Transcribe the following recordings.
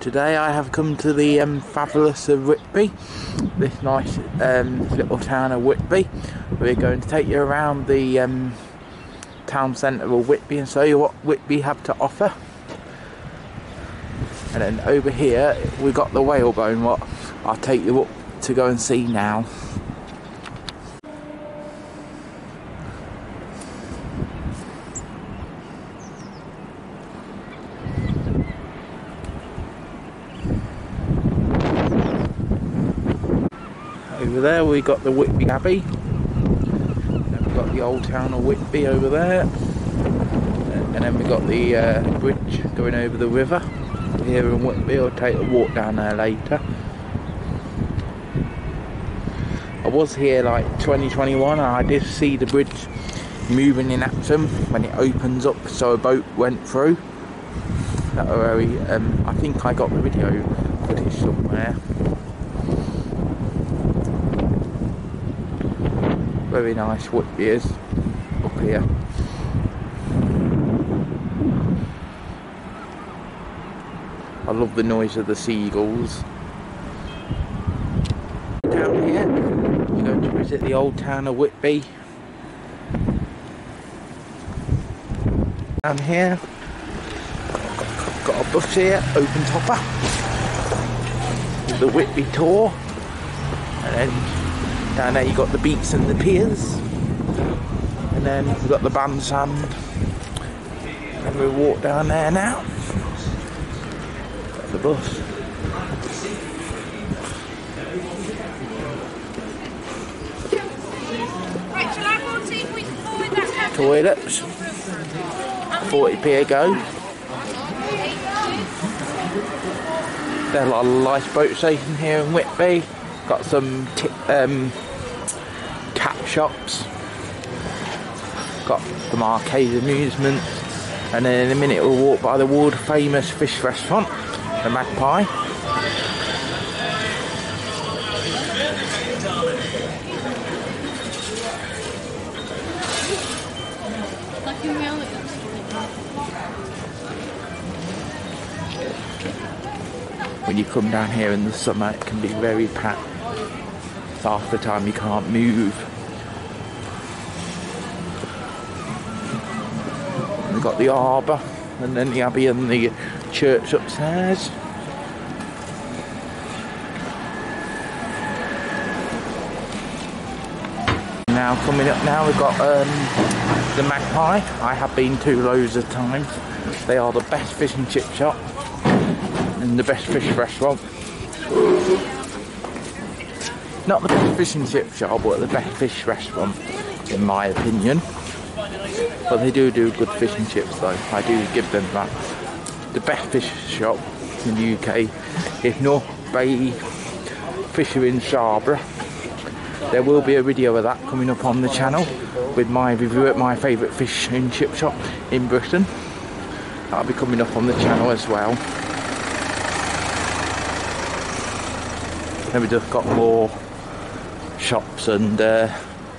Today I have come to the um, fabulous of Whitby, this nice um, little town of Whitby. We're going to take you around the um, town centre of Whitby and show you what Whitby have to offer. And then over here we've got the whalebone what I'll take you up to go and see now. Over there we got the Whitby Abbey. Then we've got the old town of Whitby over there. And then we've got the uh, bridge going over the river here in Whitby. I'll take a walk down there later. I was here like 2021 and I did see the bridge moving in Epsom when it opens up so a boat went through. That very, um, I think I got the video footage somewhere. Very nice Whitby is up here. I love the noise of the seagulls. Down here, we're going to visit the old town of Whitby. Down here, got a bus here, open topper. The Whitby tour. And then down there you got the beats and the piers. And then we've got the bandstand. And then we walk down there now. Got the bus. Right, shall I go and see if we can forward that down? Toilets. 40p a go. There's a lot of lifeboat station here in Whitby. Got some um, shops. Got some arcade amusements. And then in a minute we'll walk by the world famous fish restaurant, the Magpie. When you come down here in the summer it can be very packed half the time you can't move got the arbour and then the abbey and the church upstairs now coming up now we've got um, the magpie i have been to loads of times they are the best fish and chip shop and the best fish restaurant. Not the best fish and chip shop, but the best fish restaurant, in my opinion. But they do do good fish and chips, though. I do give them that. The best fish shop in the UK is North Bay Fisher in Scarborough. There will be a video of that coming up on the channel with my review at my favourite fish and chip shop in Britain. That'll be coming up on the channel as well. Then we just got more shops and uh,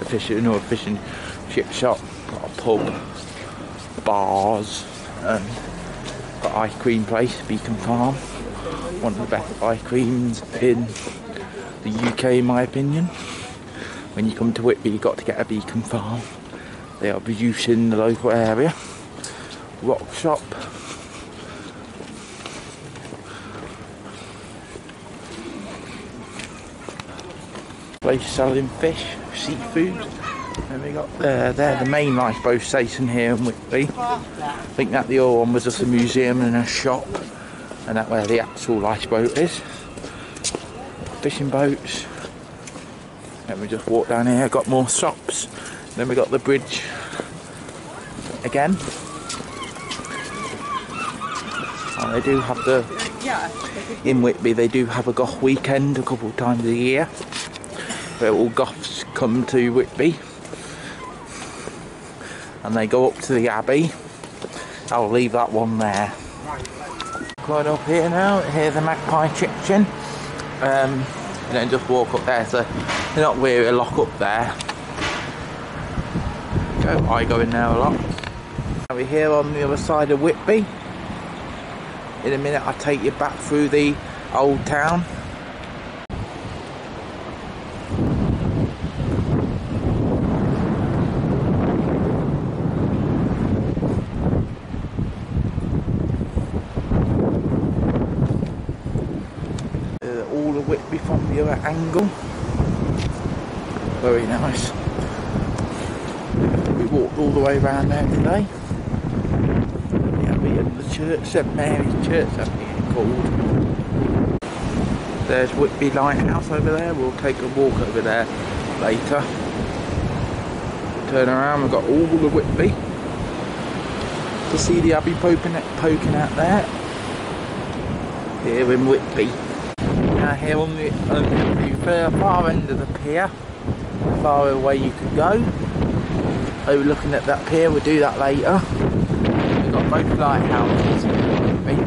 a fish, you a fish and chip shop, pub, bars, and got ice cream place, Beacon Farm. One of the best ice creams in the UK, in my opinion. When you come to Whitby, you've got to get a Beacon Farm. They are produced in the local area. Rock shop. place selling fish, seafood. And we got there, there the main lifeboat station here in Whitby. I think that the old one was just a museum and a shop, and that where the actual lifeboat is. Fishing boats. Then we just walk down here, got more shops. Then we got the bridge again. And they do have the in Whitby they do have a goth weekend a couple of times a year where all goths come to Whitby and they go up to the Abbey. I'll leave that one there. Going up here now, here's the Magpie Kitchen. Um, and then just walk up there, so they're not a lock up there. Go, I go in there a lot. We're here on the other side of Whitby. in a minute I'll take you back through the old town. Uh, all the Whitby from the other angle. Very nice. We walked all the way around there today. Yeah, we the church, St Mary's Church, I think it's called. There's Whitby Lighthouse over there. We'll take a walk over there later. Turn around, we've got all the Whitby. To see the Abbey poking, poking out there. Here in Whitby. Here on the, on the far, end of the pier, far away you could go. Overlooking at that pier, we'll do that later. We've got both lighthouses. We've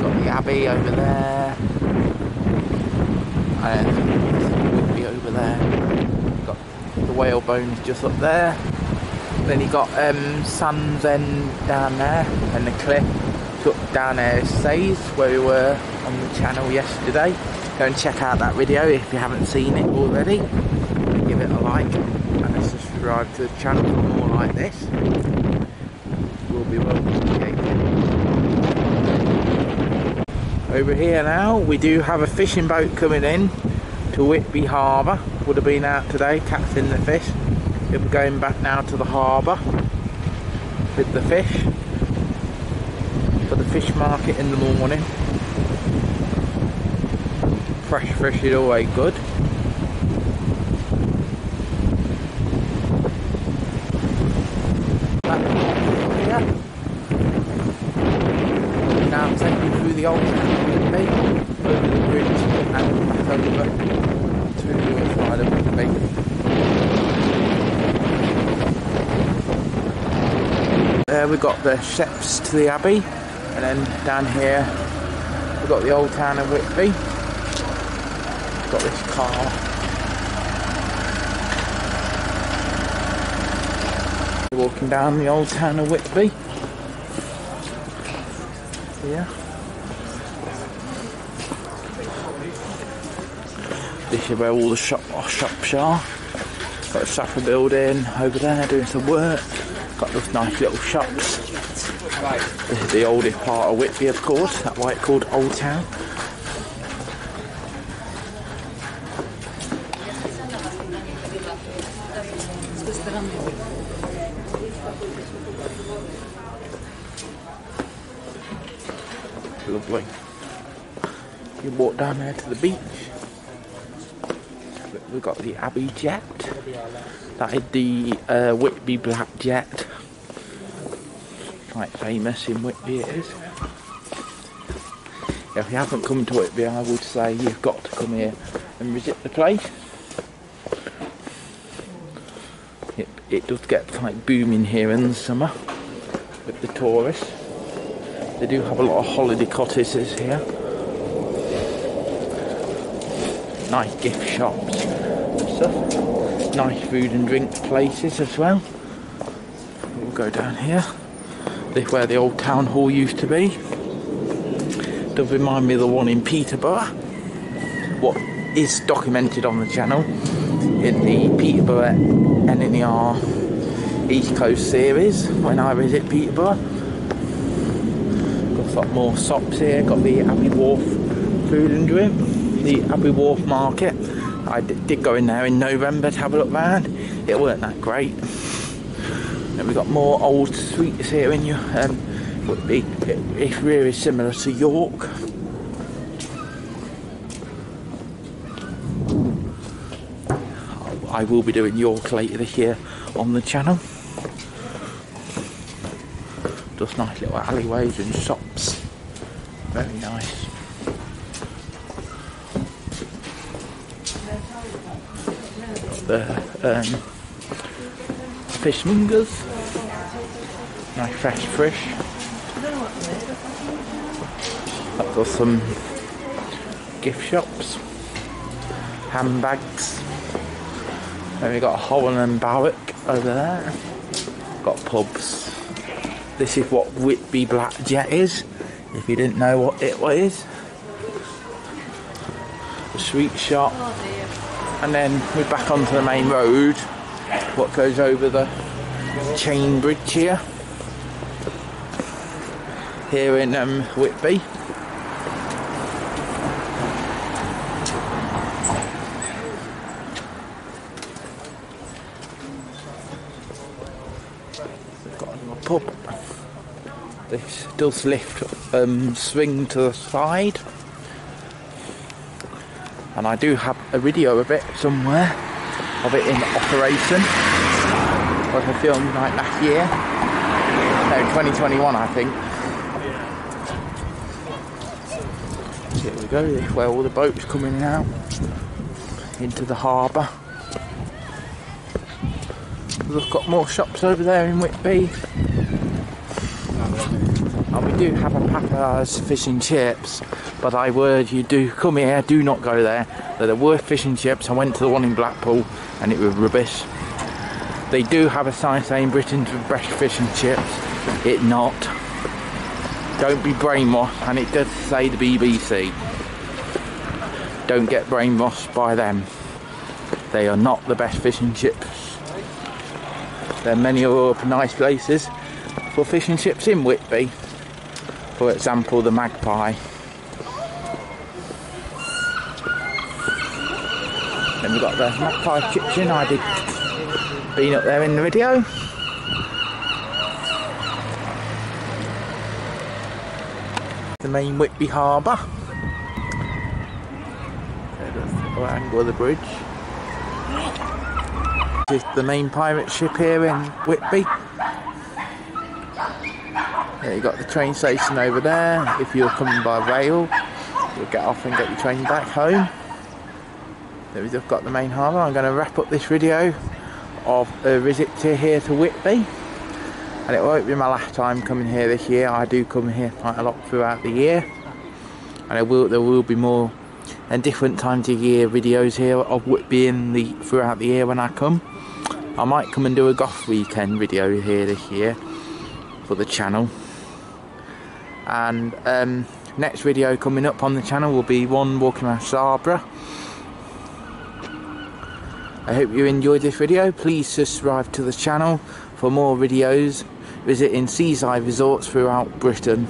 got the Abbey over there. And Whitby over there. We've Got the whale bones just up there. Then you got um, Sandsend down there and the cliff took down there Says where we were on the channel yesterday. Go and check out that video if you haven't seen it already. Give it a like and subscribe to the channel for more like this. We'll be well. Over here now we do have a fishing boat coming in to Whitby Harbour. Would have been out today catching the fish. We'll be going back now to the harbour with the fish fish market in the morning. Fresh fish is always good. Now take you through the old Whitby, over the bridge and over to the side of Whitby. There we've got the steps to the Abbey, and then down here we've got the old town of Whitby. Got this car. Walking down the old town of Whitby. Yeah. This is where all the shop, shops are. Got a supper building over there doing some work. Got those nice little shops. This is the oldest part of Whitby, of course. That's why it's called Old Town. Lovely. You walk down there to the beach. We've got the Abbey Jet. That is the uh, Whitby Black Jet. Quite famous in Whitby it is. If you haven't come to Whitby, I would say you've got to come here and visit the place. It, it does get like booming here in the summer with the tourists. They do have a lot of holiday cottages here. Nice gift shops and stuff. Nice food and drink places as well. We'll go down here. Where the old town hall used to be. Does remind me of the one in Peterborough. What is documented on the channel in the Peterborough LNER East Coast series when I visit Peterborough. Got a lot more shops here. Got the Abbey Wharf food and drink, the Abbey Wharf Market. I did go in there in November to have a look round. It weren't that great. We've got more old sweets here in your um, would be it's really similar to York. I will be doing York later this year on the channel. Just nice little alleyways and shops. Very nice. The um, fishmongers. Nice fresh fish. I've got some gift shops, handbags. Then we got Holland and Barrett over there. Got pubs. this is what Whitby Black Jet is. If you didn't know what it was, the sweet shop, and then we're back onto the main road. What goes over the chain bridge here, here in um, Whitby. We've got a pub. This does lift um, swing to the side. And I do have a video of it somewhere, of it in operation. What I film like last year. No, 2021 I think. Here we go, this is where all the boats coming out into the harbour. We've got more shops over there in Whitby. And we do have a Papa's fish and chips, but I word you do come here, do not go there. They're the worst fish and chips. I went to the one in Blackpool and it was rubbish. They do have a sign saying Britain's best fish and chips. It not. Don't be brainwashed, and it does say the BBC. Don't get brainwashed by them. They are not the best fish and chips. There are many other nice places for fish and chips in Whitby. For example, the Magpie. Then we've got the Magpie Kitchen. I did been up there in the video. The main Whitby Harbour. There's the angle of the bridge. This is the main pirate ship here in Whitby. There you got the train station over there. If you're coming by rail, you'll get off and get your train back home. There we've got the main harbour. I'm going to wrap up this video of a visit to here to Whitby. And it won't be my last time coming here this year. I do come here quite a lot throughout the year. And will, there will be more and different times of year videos here of Whitby in the throughout the year when I come. I might come and do a goth weekend video here this year for the channel. And um, next video coming up on the channel will be one walking around Scarborough. I hope you enjoyed this video. Please subscribe to the channel for more videos visiting seaside resorts throughout Britain.